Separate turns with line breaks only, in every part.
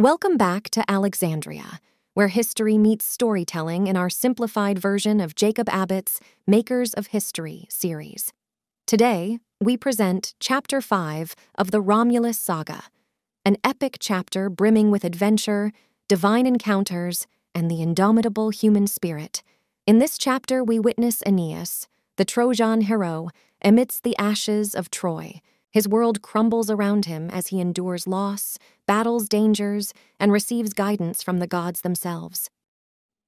Welcome back to Alexandria, where history meets storytelling in our simplified version of Jacob Abbott's Makers of History series. Today, we present Chapter 5 of the Romulus Saga, an epic chapter brimming with adventure, divine encounters, and the indomitable human spirit. In this chapter, we witness Aeneas, the Trojan hero, amidst the ashes of Troy his world crumbles around him as he endures loss, battles dangers, and receives guidance from the gods themselves.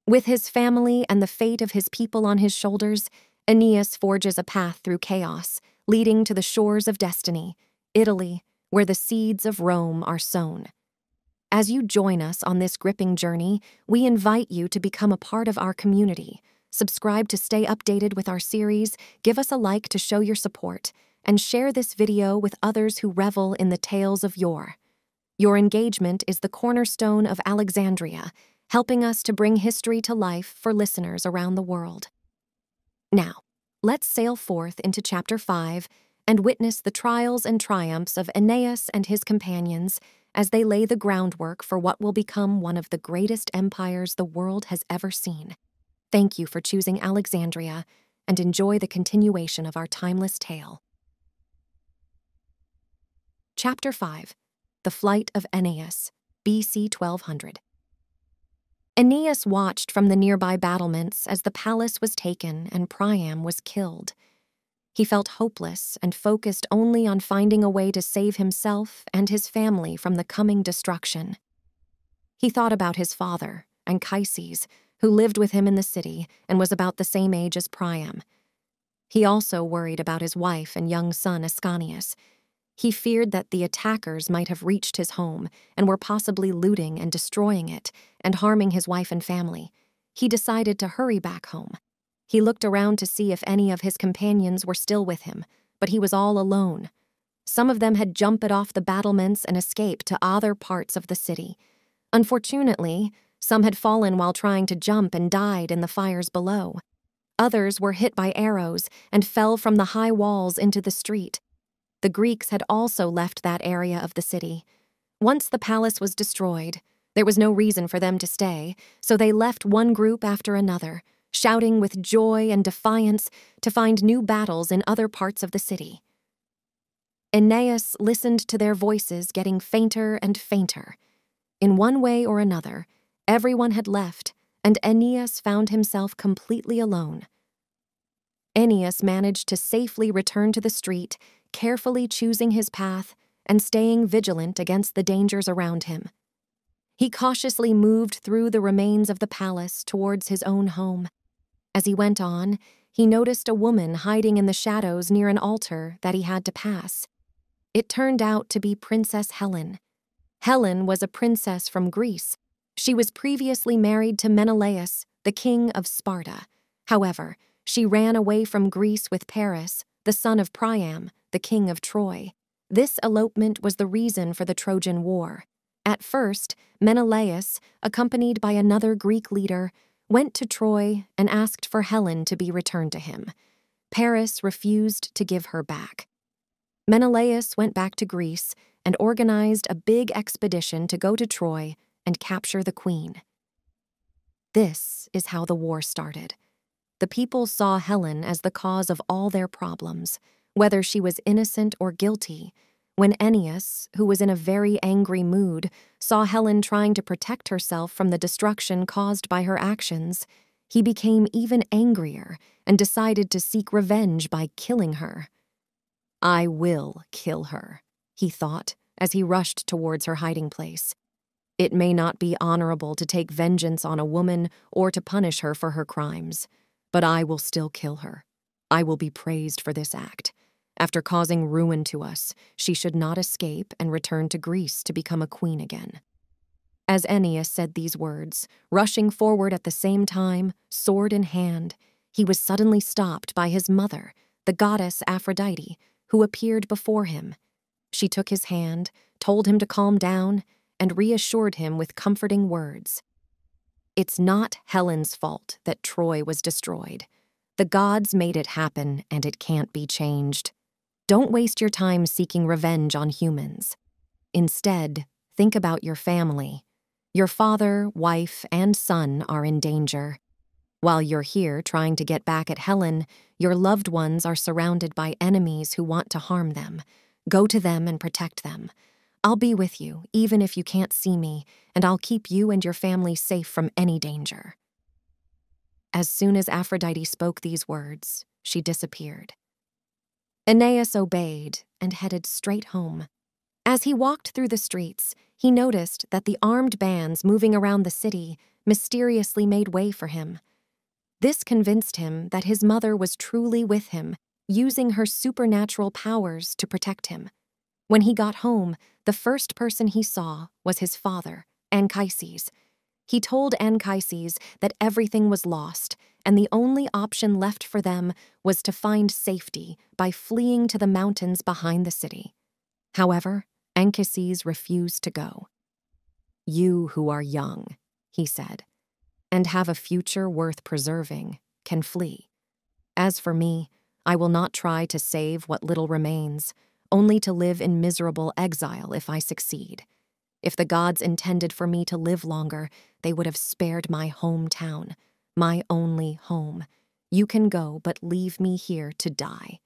With his family and the fate of his people on his shoulders, Aeneas forges a path through chaos, leading to the shores of destiny, Italy, where the seeds of Rome are sown. As you join us on this gripping journey, we invite you to become a part of our community. Subscribe to stay updated with our series, give us a like to show your support, and share this video with others who revel in the tales of yore. Your engagement is the cornerstone of Alexandria, helping us to bring history to life for listeners around the world. Now, let's sail forth into Chapter 5 and witness the trials and triumphs of Aeneas and his companions as they lay the groundwork for what will become one of the greatest empires the world has ever seen. Thank you for choosing Alexandria and enjoy the continuation of our timeless tale. Chapter 5 The Flight of Aeneas, BC 1200. Aeneas watched from the nearby battlements as the palace was taken and Priam was killed. He felt hopeless and focused only on finding a way to save himself and his family from the coming destruction. He thought about his father, Anchises, who lived with him in the city and was about the same age as Priam. He also worried about his wife and young son Ascanius, he feared that the attackers might have reached his home and were possibly looting and destroying it and harming his wife and family. He decided to hurry back home. He looked around to see if any of his companions were still with him, but he was all alone. Some of them had jumped off the battlements and escaped to other parts of the city. Unfortunately, some had fallen while trying to jump and died in the fires below. Others were hit by arrows and fell from the high walls into the street. The Greeks had also left that area of the city. Once the palace was destroyed, there was no reason for them to stay, so they left one group after another, shouting with joy and defiance to find new battles in other parts of the city. Aeneas listened to their voices getting fainter and fainter. In one way or another, everyone had left, and Aeneas found himself completely alone. Aeneas managed to safely return to the street carefully choosing his path and staying vigilant against the dangers around him. He cautiously moved through the remains of the palace towards his own home. As he went on, he noticed a woman hiding in the shadows near an altar that he had to pass. It turned out to be Princess Helen. Helen was a princess from Greece. She was previously married to Menelaus, the king of Sparta. However, she ran away from Greece with Paris, the son of Priam, the king of Troy. This elopement was the reason for the Trojan War. At first, Menelaus, accompanied by another Greek leader, went to Troy and asked for Helen to be returned to him. Paris refused to give her back. Menelaus went back to Greece and organized a big expedition to go to Troy and capture the queen. This is how the war started. The people saw Helen as the cause of all their problems whether she was innocent or guilty, when Aeneas, who was in a very angry mood, saw Helen trying to protect herself from the destruction caused by her actions, he became even angrier and decided to seek revenge by killing her. I will kill her, he thought as he rushed towards her hiding place. It may not be honorable to take vengeance on a woman or to punish her for her crimes, but I will still kill her. I will be praised for this act. After causing ruin to us, she should not escape and return to Greece to become a queen again. As Aeneas said these words, rushing forward at the same time, sword in hand, he was suddenly stopped by his mother, the goddess Aphrodite, who appeared before him. She took his hand, told him to calm down, and reassured him with comforting words. It's not Helen's fault that Troy was destroyed. The gods made it happen, and it can't be changed. Don't waste your time seeking revenge on humans. Instead, think about your family. Your father, wife, and son are in danger. While you're here trying to get back at Helen, your loved ones are surrounded by enemies who want to harm them. Go to them and protect them. I'll be with you, even if you can't see me, and I'll keep you and your family safe from any danger. As soon as Aphrodite spoke these words, she disappeared. Aeneas obeyed and headed straight home. As he walked through the streets, he noticed that the armed bands moving around the city mysteriously made way for him. This convinced him that his mother was truly with him, using her supernatural powers to protect him. When he got home, the first person he saw was his father, Anchises. He told Anchises that everything was lost, and the only option left for them was to find safety by fleeing to the mountains behind the city. However, Anchises refused to go. You who are young, he said, and have a future worth preserving, can flee. As for me, I will not try to save what little remains, only to live in miserable exile if I succeed. If the gods intended for me to live longer, they would have spared my hometown, my only home. You can go, but leave me here to die.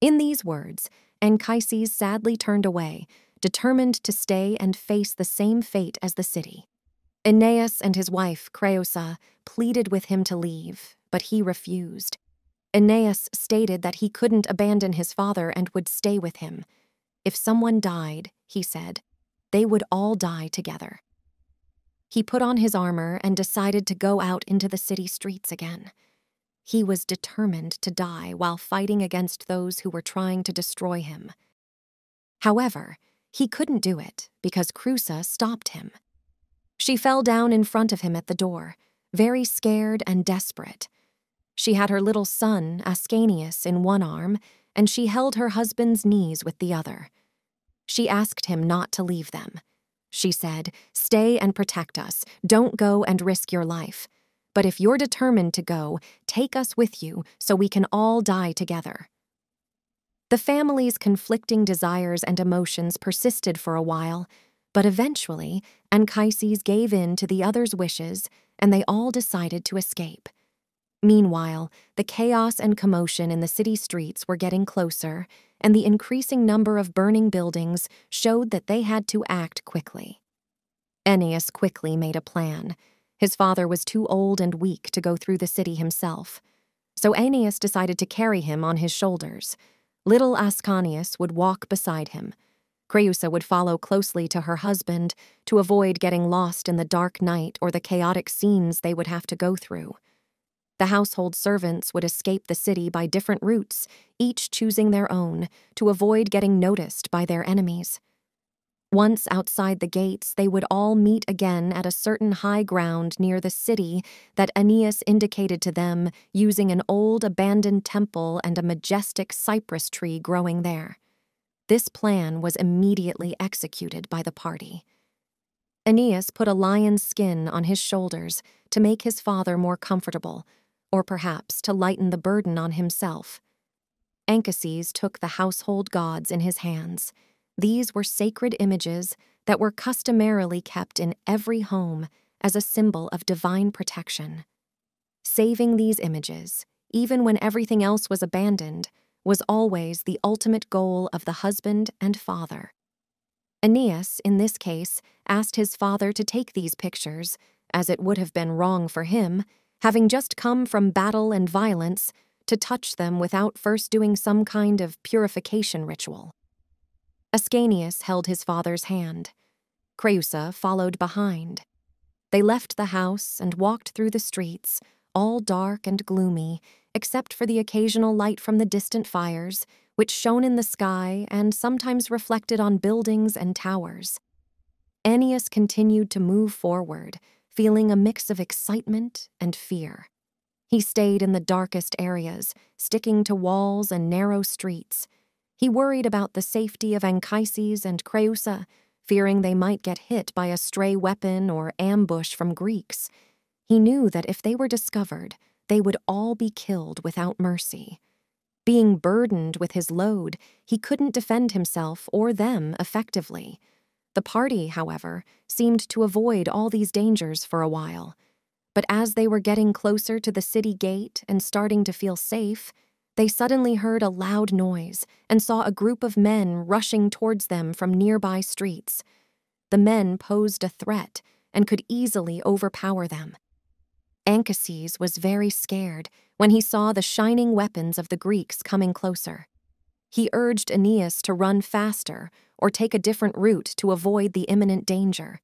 In these words, Anchises sadly turned away, determined to stay and face the same fate as the city. Aeneas and his wife, Creusa, pleaded with him to leave, but he refused. Aeneas stated that he couldn't abandon his father and would stay with him. If someone died, he said, they would all die together. He put on his armor and decided to go out into the city streets again. He was determined to die while fighting against those who were trying to destroy him. However, he couldn't do it because Creusa stopped him. She fell down in front of him at the door, very scared and desperate. She had her little son, Ascanius, in one arm, and she held her husband's knees with the other. She asked him not to leave them. She said, Stay and protect us. Don't go and risk your life. But if you're determined to go, take us with you so we can all die together. The family's conflicting desires and emotions persisted for a while, but eventually, Anchises gave in to the others' wishes, and they all decided to escape. Meanwhile, the chaos and commotion in the city streets were getting closer, and the increasing number of burning buildings showed that they had to act quickly. Aeneas quickly made a plan. His father was too old and weak to go through the city himself, so Aeneas decided to carry him on his shoulders. Little Ascanius would walk beside him. Creusa would follow closely to her husband to avoid getting lost in the dark night or the chaotic scenes they would have to go through. The household servants would escape the city by different routes, each choosing their own, to avoid getting noticed by their enemies. Once outside the gates, they would all meet again at a certain high ground near the city that Aeneas indicated to them using an old abandoned temple and a majestic cypress tree growing there. This plan was immediately executed by the party. Aeneas put a lion's skin on his shoulders to make his father more comfortable, or perhaps to lighten the burden on himself. Anchises took the household gods in his hands. These were sacred images that were customarily kept in every home as a symbol of divine protection. Saving these images, even when everything else was abandoned, was always the ultimate goal of the husband and father. Aeneas, in this case, asked his father to take these pictures, as it would have been wrong for him, having just come from battle and violence, to touch them without first doing some kind of purification ritual. Ascanius held his father's hand. Creusa followed behind. They left the house and walked through the streets, all dark and gloomy, except for the occasional light from the distant fires, which shone in the sky and sometimes reflected on buildings and towers. Aeneas continued to move forward, feeling a mix of excitement and fear. He stayed in the darkest areas, sticking to walls and narrow streets. He worried about the safety of Anchises and Creusa, fearing they might get hit by a stray weapon or ambush from Greeks. He knew that if they were discovered, they would all be killed without mercy. Being burdened with his load, he couldn't defend himself or them effectively. The party, however, seemed to avoid all these dangers for a while. But as they were getting closer to the city gate and starting to feel safe, they suddenly heard a loud noise and saw a group of men rushing towards them from nearby streets. The men posed a threat and could easily overpower them. Anchises was very scared when he saw the shining weapons of the Greeks coming closer. He urged Aeneas to run faster or take a different route to avoid the imminent danger.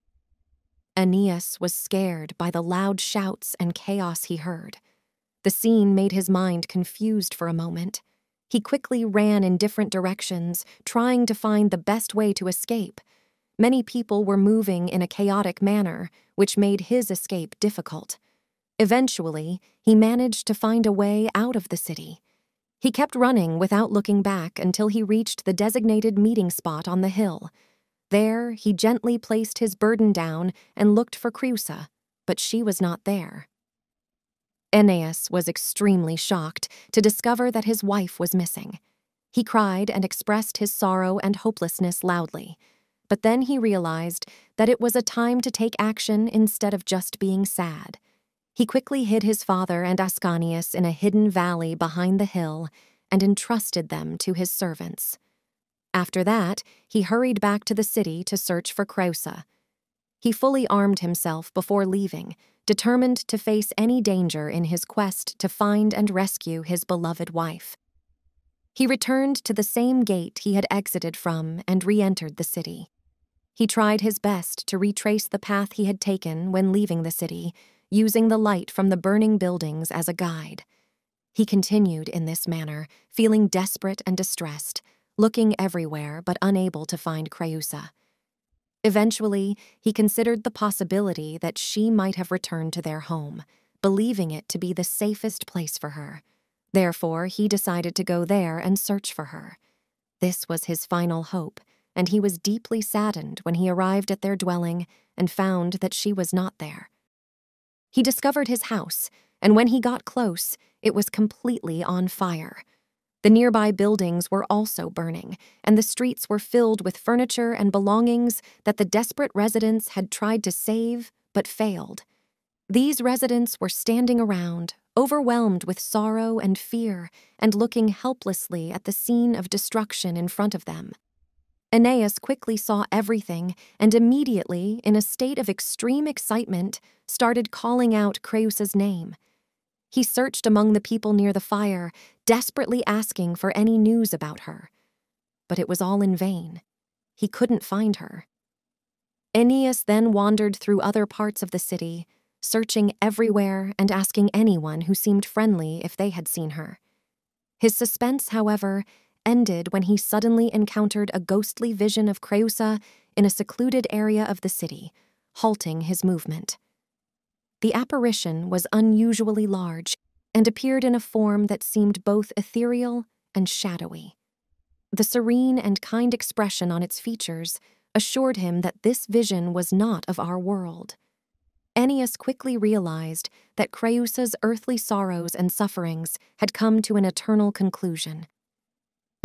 Aeneas was scared by the loud shouts and chaos he heard. The scene made his mind confused for a moment. He quickly ran in different directions, trying to find the best way to escape. Many people were moving in a chaotic manner, which made his escape difficult. Eventually, he managed to find a way out of the city. He kept running without looking back until he reached the designated meeting spot on the hill. There, he gently placed his burden down and looked for Creusa, but she was not there. Aeneas was extremely shocked to discover that his wife was missing. He cried and expressed his sorrow and hopelessness loudly. But then he realized that it was a time to take action instead of just being sad. He quickly hid his father and Ascanius in a hidden valley behind the hill and entrusted them to his servants. After that, he hurried back to the city to search for Creusa. He fully armed himself before leaving, determined to face any danger in his quest to find and rescue his beloved wife. He returned to the same gate he had exited from and re entered the city. He tried his best to retrace the path he had taken when leaving the city using the light from the burning buildings as a guide. He continued in this manner, feeling desperate and distressed, looking everywhere but unable to find Creusa. Eventually, he considered the possibility that she might have returned to their home, believing it to be the safest place for her. Therefore, he decided to go there and search for her. This was his final hope, and he was deeply saddened when he arrived at their dwelling and found that she was not there. He discovered his house, and when he got close, it was completely on fire. The nearby buildings were also burning, and the streets were filled with furniture and belongings that the desperate residents had tried to save but failed. These residents were standing around, overwhelmed with sorrow and fear, and looking helplessly at the scene of destruction in front of them. Aeneas quickly saw everything and immediately, in a state of extreme excitement, started calling out Creusa's name. He searched among the people near the fire, desperately asking for any news about her. But it was all in vain. He couldn't find her. Aeneas then wandered through other parts of the city, searching everywhere and asking anyone who seemed friendly if they had seen her. His suspense, however, ended when he suddenly encountered a ghostly vision of Creusa in a secluded area of the city, halting his movement. The apparition was unusually large and appeared in a form that seemed both ethereal and shadowy. The serene and kind expression on its features assured him that this vision was not of our world. Aeneas quickly realized that Creusa's earthly sorrows and sufferings had come to an eternal conclusion.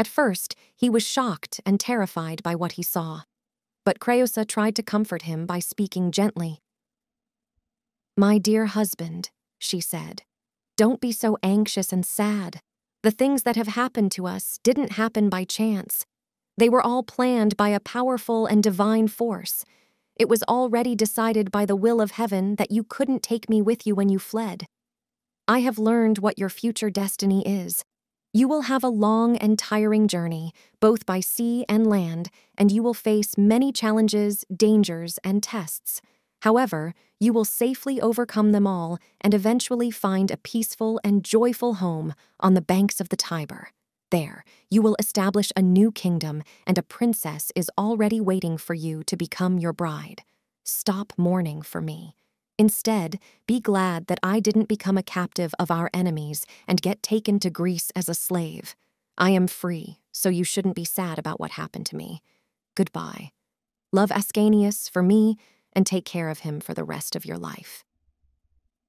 At first, he was shocked and terrified by what he saw. But Creusa tried to comfort him by speaking gently. My dear husband, she said, don't be so anxious and sad. The things that have happened to us didn't happen by chance. They were all planned by a powerful and divine force. It was already decided by the will of heaven that you couldn't take me with you when you fled. I have learned what your future destiny is, you will have a long and tiring journey, both by sea and land, and you will face many challenges, dangers, and tests. However, you will safely overcome them all and eventually find a peaceful and joyful home on the banks of the Tiber. There, you will establish a new kingdom, and a princess is already waiting for you to become your bride. Stop mourning for me. Instead, be glad that I didn't become a captive of our enemies and get taken to Greece as a slave. I am free, so you shouldn't be sad about what happened to me. Goodbye. Love Ascanius for me, and take care of him for the rest of your life.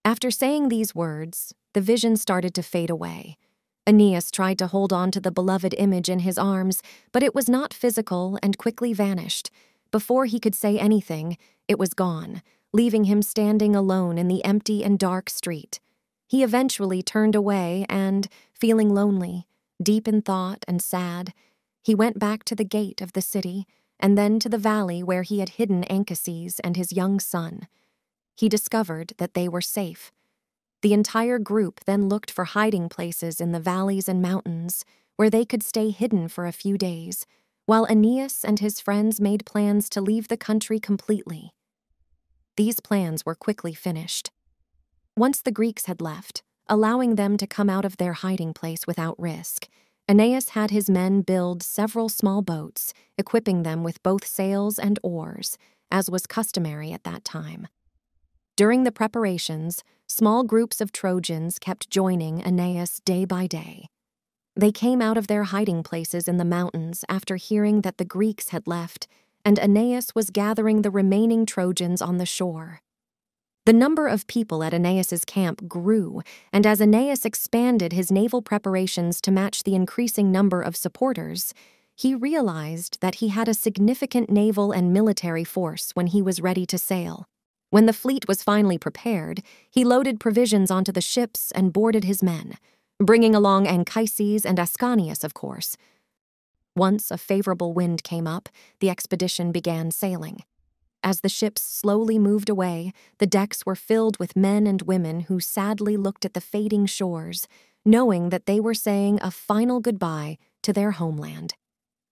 After saying these words, the vision started to fade away. Aeneas tried to hold on to the beloved image in his arms, but it was not physical and quickly vanished. Before he could say anything, it was gone, leaving him standing alone in the empty and dark street. He eventually turned away and, feeling lonely, deep in thought and sad, he went back to the gate of the city and then to the valley where he had hidden Anchises and his young son. He discovered that they were safe. The entire group then looked for hiding places in the valleys and mountains where they could stay hidden for a few days, while Aeneas and his friends made plans to leave the country completely. These plans were quickly finished. Once the Greeks had left, allowing them to come out of their hiding place without risk, Aeneas had his men build several small boats, equipping them with both sails and oars, as was customary at that time. During the preparations, small groups of Trojans kept joining Aeneas day by day. They came out of their hiding places in the mountains after hearing that the Greeks had left, and Aeneas was gathering the remaining Trojans on the shore. The number of people at Aeneas's camp grew, and as Aeneas expanded his naval preparations to match the increasing number of supporters, he realized that he had a significant naval and military force when he was ready to sail. When the fleet was finally prepared, he loaded provisions onto the ships and boarded his men, bringing along Anchises and Ascanius, of course. Once a favorable wind came up, the expedition began sailing. As the ships slowly moved away, the decks were filled with men and women who sadly looked at the fading shores, knowing that they were saying a final goodbye to their homeland.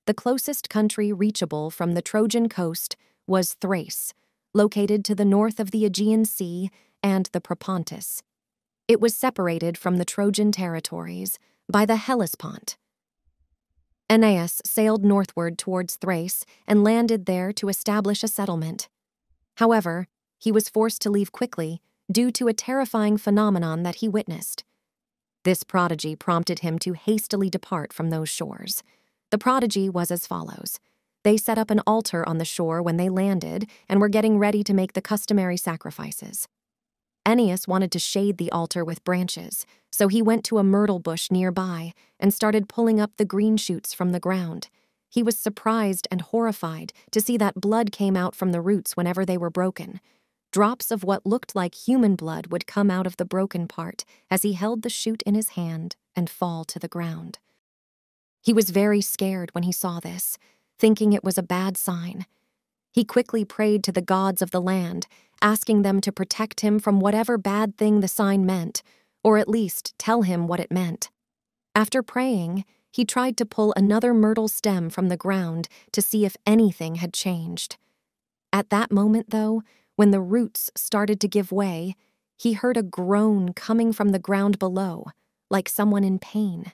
The closest country reachable from the Trojan coast was Thrace, located to the north of the Aegean Sea and the Propontis. It was separated from the Trojan territories by the Hellespont. Aeneas sailed northward towards Thrace and landed there to establish a settlement. However, he was forced to leave quickly due to a terrifying phenomenon that he witnessed. This prodigy prompted him to hastily depart from those shores. The prodigy was as follows they set up an altar on the shore when they landed and were getting ready to make the customary sacrifices. Aeneas wanted to shade the altar with branches, so he went to a myrtle bush nearby and started pulling up the green shoots from the ground. He was surprised and horrified to see that blood came out from the roots whenever they were broken. Drops of what looked like human blood would come out of the broken part as he held the shoot in his hand and fall to the ground. He was very scared when he saw this thinking it was a bad sign. He quickly prayed to the gods of the land, asking them to protect him from whatever bad thing the sign meant, or at least tell him what it meant. After praying, he tried to pull another myrtle stem from the ground to see if anything had changed. At that moment, though, when the roots started to give way, he heard a groan coming from the ground below, like someone in pain.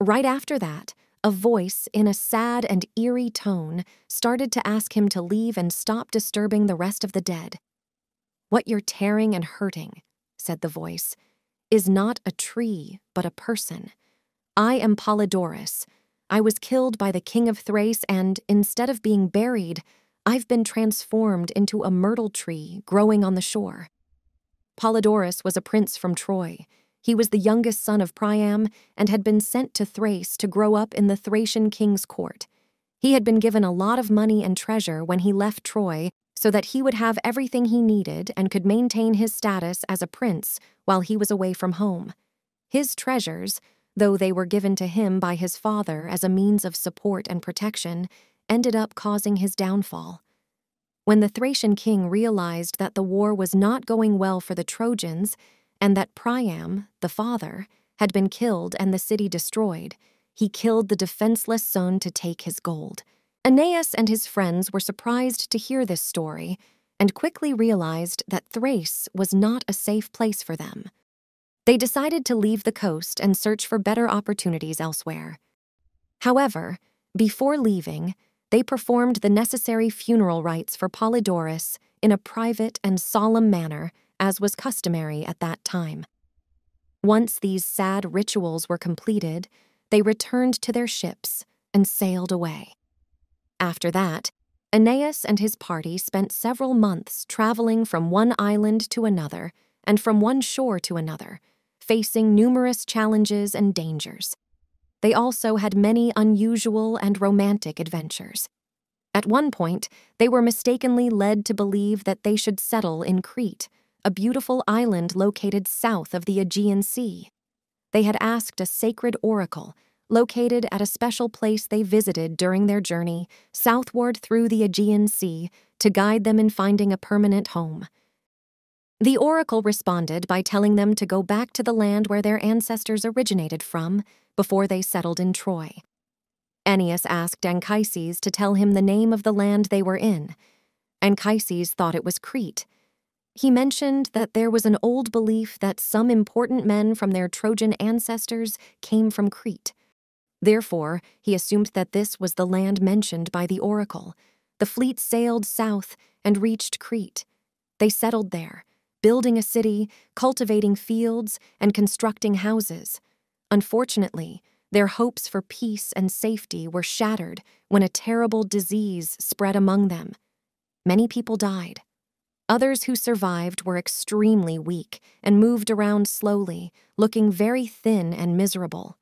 Right after that, a voice, in a sad and eerie tone, started to ask him to leave and stop disturbing the rest of the dead. What you're tearing and hurting, said the voice, is not a tree, but a person. I am Polydorus. I was killed by the king of Thrace, and instead of being buried, I've been transformed into a myrtle tree growing on the shore. Polydorus was a prince from Troy. He was the youngest son of Priam and had been sent to Thrace to grow up in the Thracian king's court. He had been given a lot of money and treasure when he left Troy so that he would have everything he needed and could maintain his status as a prince while he was away from home. His treasures, though they were given to him by his father as a means of support and protection, ended up causing his downfall. When the Thracian king realized that the war was not going well for the Trojans, and that Priam, the father, had been killed and the city destroyed, he killed the defenseless son to take his gold. Aeneas and his friends were surprised to hear this story and quickly realized that Thrace was not a safe place for them. They decided to leave the coast and search for better opportunities elsewhere. However, before leaving, they performed the necessary funeral rites for Polydorus in a private and solemn manner as was customary at that time. Once these sad rituals were completed, they returned to their ships and sailed away. After that, Aeneas and his party spent several months traveling from one island to another and from one shore to another, facing numerous challenges and dangers. They also had many unusual and romantic adventures. At one point, they were mistakenly led to believe that they should settle in Crete, a beautiful island located south of the Aegean Sea. They had asked a sacred oracle, located at a special place they visited during their journey southward through the Aegean Sea, to guide them in finding a permanent home. The oracle responded by telling them to go back to the land where their ancestors originated from before they settled in Troy. Aeneas asked Anchises to tell him the name of the land they were in. Anchises thought it was Crete. He mentioned that there was an old belief that some important men from their Trojan ancestors came from Crete. Therefore, he assumed that this was the land mentioned by the oracle. The fleet sailed south and reached Crete. They settled there, building a city, cultivating fields, and constructing houses. Unfortunately, their hopes for peace and safety were shattered when a terrible disease spread among them. Many people died. Others who survived were extremely weak and moved around slowly, looking very thin and miserable.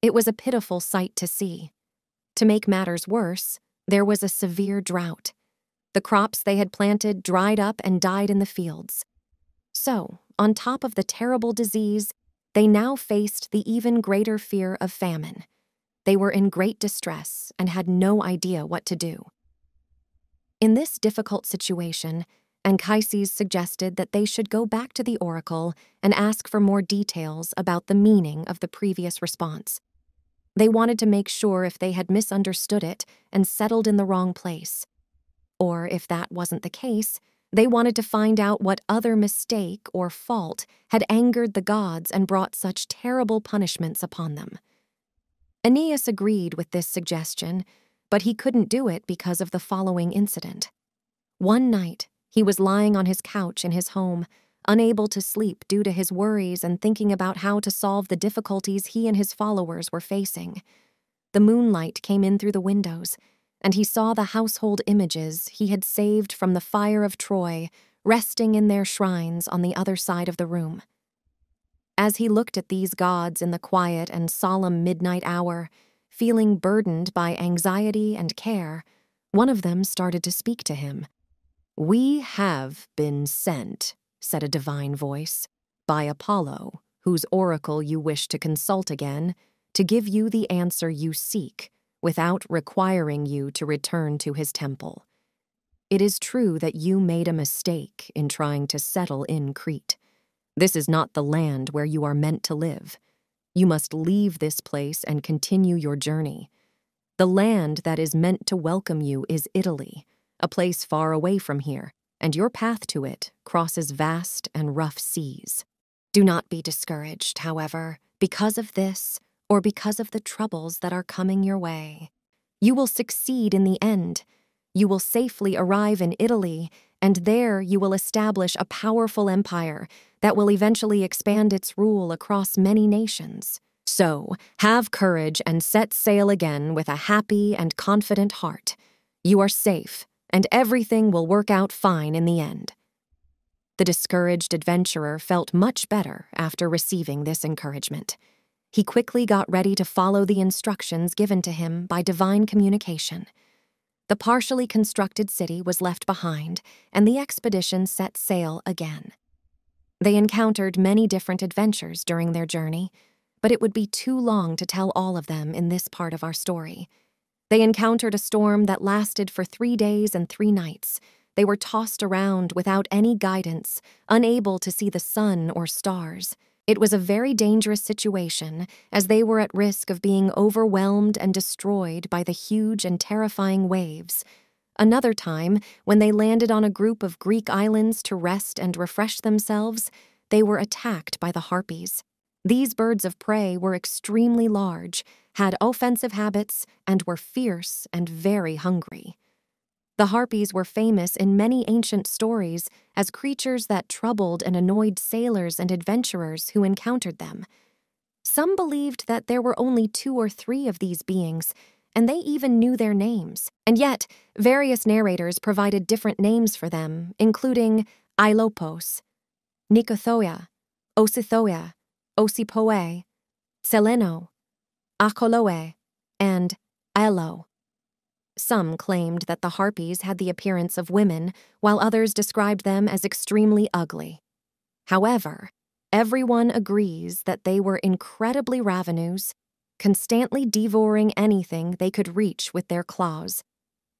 It was a pitiful sight to see. To make matters worse, there was a severe drought. The crops they had planted dried up and died in the fields. So, on top of the terrible disease, they now faced the even greater fear of famine. They were in great distress and had no idea what to do. In this difficult situation, Anchises suggested that they should go back to the oracle and ask for more details about the meaning of the previous response. They wanted to make sure if they had misunderstood it and settled in the wrong place. Or if that wasn't the case, they wanted to find out what other mistake or fault had angered the gods and brought such terrible punishments upon them. Aeneas agreed with this suggestion, but he couldn't do it because of the following incident. One night, he was lying on his couch in his home, unable to sleep due to his worries and thinking about how to solve the difficulties he and his followers were facing. The moonlight came in through the windows, and he saw the household images he had saved from the fire of Troy resting in their shrines on the other side of the room. As he looked at these gods in the quiet and solemn midnight hour, feeling burdened by anxiety and care, one of them started to speak to him. We have been sent, said a divine voice, by Apollo, whose oracle you wish to consult again, to give you the answer you seek without requiring you to return to his temple. It is true that you made a mistake in trying to settle in Crete. This is not the land where you are meant to live. You must leave this place and continue your journey. The land that is meant to welcome you is Italy, a place far away from here, and your path to it crosses vast and rough seas. Do not be discouraged, however, because of this or because of the troubles that are coming your way. You will succeed in the end. You will safely arrive in Italy, and there you will establish a powerful empire that will eventually expand its rule across many nations. So, have courage and set sail again with a happy and confident heart. You are safe, and everything will work out fine in the end. The discouraged adventurer felt much better after receiving this encouragement he quickly got ready to follow the instructions given to him by divine communication. The partially constructed city was left behind, and the expedition set sail again. They encountered many different adventures during their journey, but it would be too long to tell all of them in this part of our story. They encountered a storm that lasted for three days and three nights. They were tossed around without any guidance, unable to see the sun or stars. It was a very dangerous situation, as they were at risk of being overwhelmed and destroyed by the huge and terrifying waves. Another time, when they landed on a group of Greek islands to rest and refresh themselves, they were attacked by the harpies. These birds of prey were extremely large, had offensive habits, and were fierce and very hungry. The harpies were famous in many ancient stories as creatures that troubled and annoyed sailors and adventurers who encountered them. Some believed that there were only two or three of these beings, and they even knew their names. And yet, various narrators provided different names for them, including Aellopos, Nicothoe, Ocythoe, Osipoe, Celeno, Acholoe, and Aelo. Some claimed that the harpies had the appearance of women, while others described them as extremely ugly. However, everyone agrees that they were incredibly ravenous, constantly devouring anything they could reach with their claws.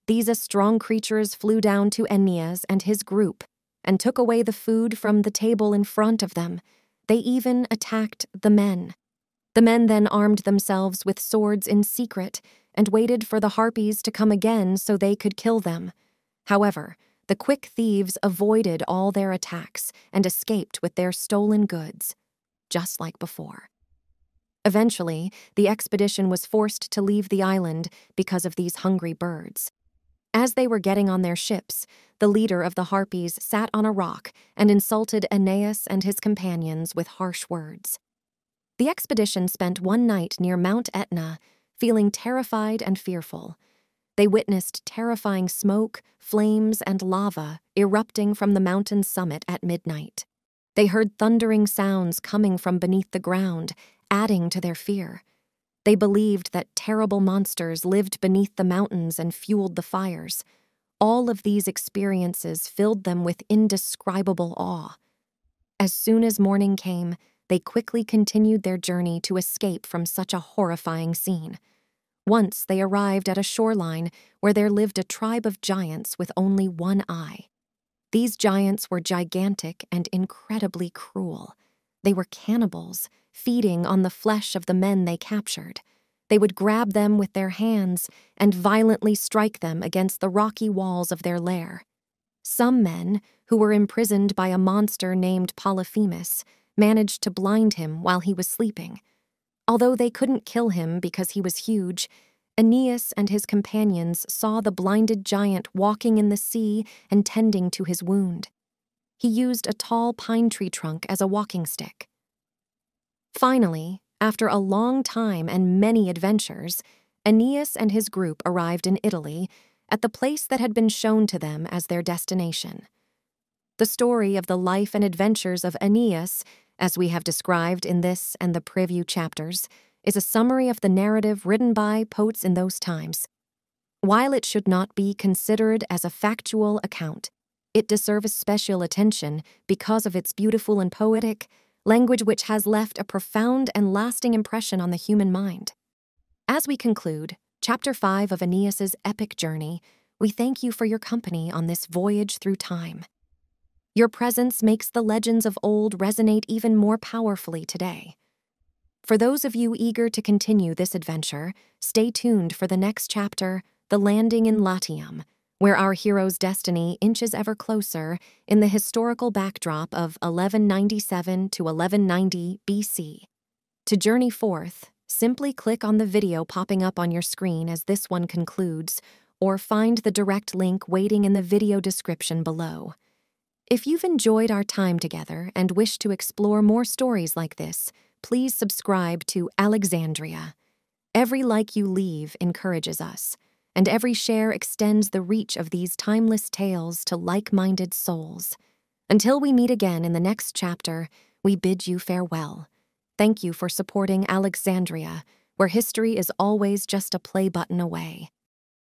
These strong creatures flew down to Aeneas and his group and took away the food from the table in front of them. They even attacked the men. The men then armed themselves with swords in secret and waited for the harpies to come again so they could kill them. However, the quick thieves avoided all their attacks and escaped with their stolen goods, just like before. Eventually, the expedition was forced to leave the island because of these hungry birds. As they were getting on their ships, the leader of the Harpies sat on a rock and insulted Aeneas and his companions with harsh words. The expedition spent one night near Mount Etna, feeling terrified and fearful. They witnessed terrifying smoke, flames, and lava erupting from the mountain summit at midnight. They heard thundering sounds coming from beneath the ground, adding to their fear. They believed that terrible monsters lived beneath the mountains and fueled the fires. All of these experiences filled them with indescribable awe. As soon as morning came, they quickly continued their journey to escape from such a horrifying scene. Once they arrived at a shoreline where there lived a tribe of giants with only one eye. These giants were gigantic and incredibly cruel. They were cannibals, feeding on the flesh of the men they captured. They would grab them with their hands and violently strike them against the rocky walls of their lair. Some men, who were imprisoned by a monster named Polyphemus, managed to blind him while he was sleeping. Although they couldn't kill him because he was huge, Aeneas and his companions saw the blinded giant walking in the sea and tending to his wound he used a tall pine tree trunk as a walking stick. Finally, after a long time and many adventures, Aeneas and his group arrived in Italy at the place that had been shown to them as their destination. The story of the life and adventures of Aeneas, as we have described in this and the preview chapters, is a summary of the narrative written by poets in those times. While it should not be considered as a factual account, it deserves special attention because of its beautiful and poetic language, which has left a profound and lasting impression on the human mind. As we conclude, Chapter 5 of Aeneas's epic journey, we thank you for your company on this voyage through time. Your presence makes the legends of old resonate even more powerfully today. For those of you eager to continue this adventure, stay tuned for the next chapter, The Landing in Latium where our hero's destiny inches ever closer in the historical backdrop of 1197 to 1190 BC. To journey forth, simply click on the video popping up on your screen as this one concludes, or find the direct link waiting in the video description below. If you've enjoyed our time together and wish to explore more stories like this, please subscribe to Alexandria. Every like you leave encourages us and every share extends the reach of these timeless tales to like minded souls. Until we meet again in the next chapter, we bid you farewell. Thank you for supporting Alexandria, where history is always just a play button away.